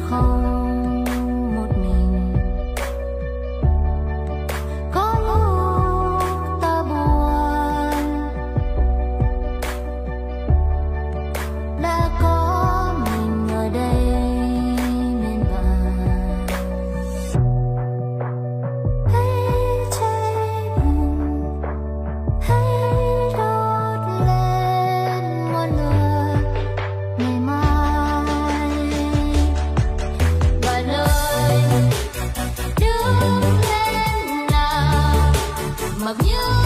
然后。my you.